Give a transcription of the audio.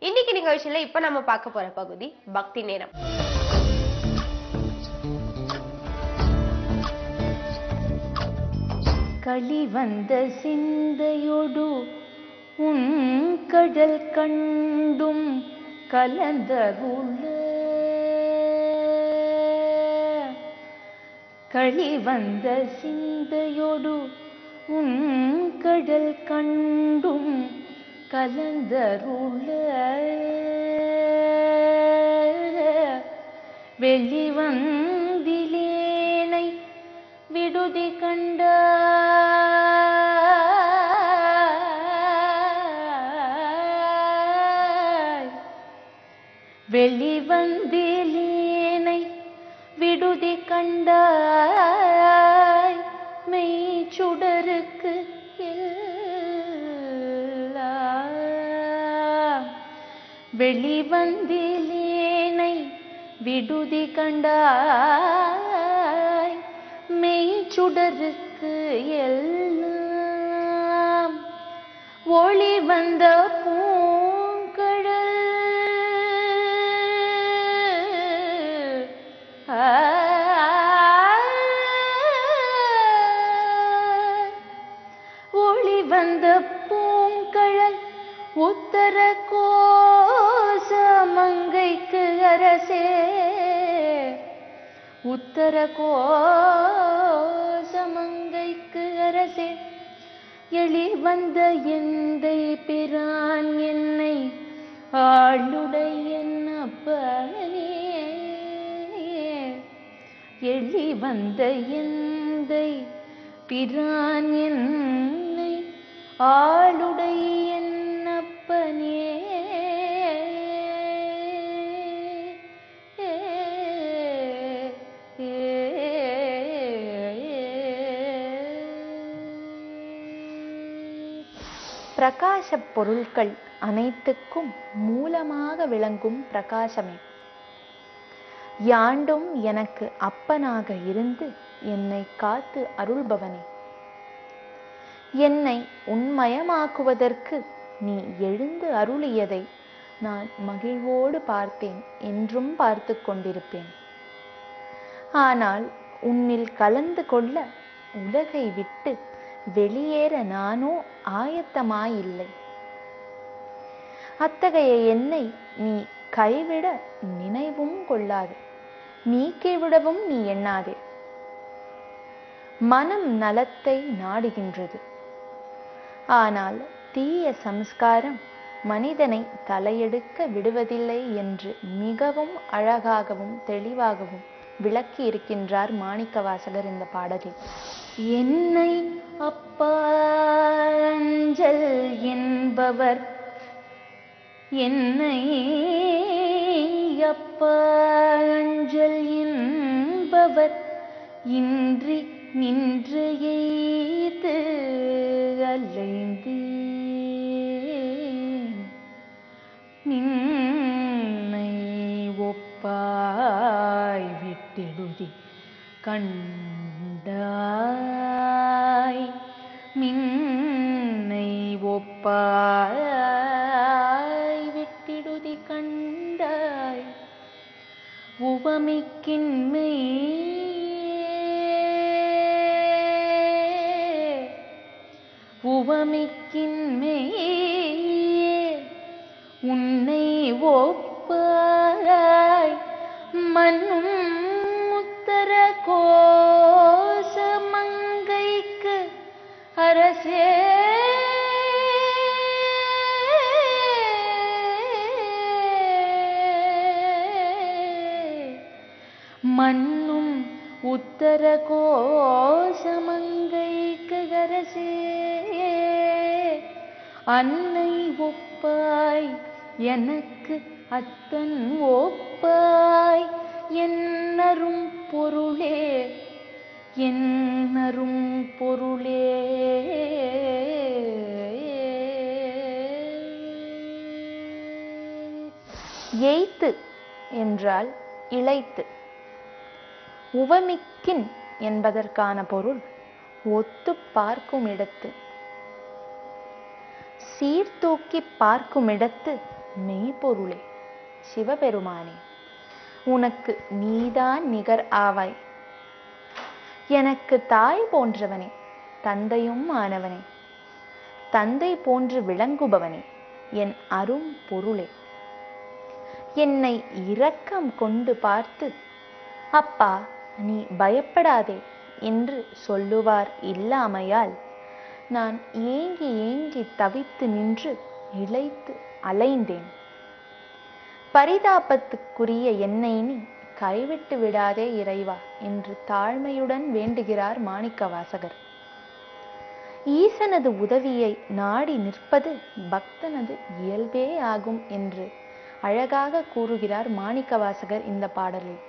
இன்னைக்கு நிகழ்ச்சியில இப்ப நம்ம பார்க்க போற பகுதி பக்தி நேரம். களி வந்த சிந்தையொடு உன் கடல் கண்டும் கலந்தருள களி வந்த சிந்தையொடு உன் கடல் கண்டும் கலந்தருள. வெளிவந்திலேனை விடுதி கண்ட. வெளிவந்த விதி கண்டாய் மெய் சுடருக்கு வெளிவந்திலேனை விடுதி கண்டாய் மெய் சுடருக்கு எல்லாம். ஒளி வந்த பூ வந்த பூங்கழல் உத்தர கோச மங்கைக்கு அரசே. உத்தர கோச மங்கைக்கு அரசே எளி வந்த எந்தை பிரான் என்னை ஆளுடைய அப்பனே எளி வந்த எந்தை பிரான் என் ஆளுடைய அப்பனே பிரகாசப் பொருட்கள் அனைத்துக்கும் மூலமாக விளங்கும் பிரகாசமே. யாண்டும் எனக்கு அப்பனாக இருந்து என்னை காத்து அருள்பவனே. என்னை உண்மயமாக்குவதற்கு நீ எழுந்து அருளியதை நான் மகிழ்வோடு பார்த்தேன் என்றும் பார்த்து கொண்டிருப்பேன். ஆனால் உன்னில் கலந்து கொள்ள உலகை விட்டு வெளியேற நானோ ஆயத்தமாயில்லை. அத்தகைய என்னை நீ கைவிட நினைவும் கொள்ளாது. நீக்கிவிடவும் நீ எண்ணாதே. மனம் நலத்தை நாடுகின்றது. ஆனால் தீய சம்ஸ்காரம் மனிதனை தலையெடுக்க விடுவதில்லை என்று மிகவும் அழகாகவும் தெளிவாகவும் விளக்கி இருக்கின்றார் மாணிக்கவாசகர் இந்த பாடலில். என்னை அப்பாஞ்சல் என்பவர் என்னை அப்பாஞ்சல் என்பவர் இன்றி நின்று எய்து அலைந்து. நின்னை ஒப்பாய் விட்டெழுதி கண்டாய். மின்னை ஒப்பாய் விட்டிடுதி கண்டாய். உவமிக்கின்மை உவமிக்கின்மையே. உன்னை ஒப்பாய் மண்ணும் முத்தர கோச மங்கைக்கு அரசே. மண்ணும் உத்தர கோசமங்கை ஏகரசே அன்னை ஒப்பாய் எனக்கு அத்தன் ஒப்பாய். என்னரும் பொருளே என்னரும் பொருளே. எய்த்து என்றால் இளைத்து. உவமிக்கின் என்பதற்கான பொருள் ஒத்து பார்க்கும் இடத்து. சீர்தூக்கி பார்க்கும் இடத்து மெய்பொருளே சிவபெருமானே. உனக்கு நீதான் நிகர் ஆவாய். எனக்கு தாய் போன்றவனே தந்தையும் ஆனவனே. தந்தை போன்று விளங்குபவனே என் அரும் பொருளே. என்னை இரக்கம் கொண்டு பார்த்து அப்பா நீ பயப்படாதே. என்று சொல்லுவார் இல்லாமையால் நான் ஏங்கி ஏங்கி தவித்து நின்று இழைத்து அலைந்தேன். பரிதாபத்துக்குரிய என்னை நீ கைவிட்டு விடாதே இறைவா என்று தாழ்மையுடன் வேண்டுகிறார் மாணிக்க வாசகர் ஈசனது உதவியை நாடி நிற்பது பக்தனது இயல்பே ஆகும் என்று அழகாக கூறுகிறார் மாணிக்கவாசகர் இந்த பாடலில்.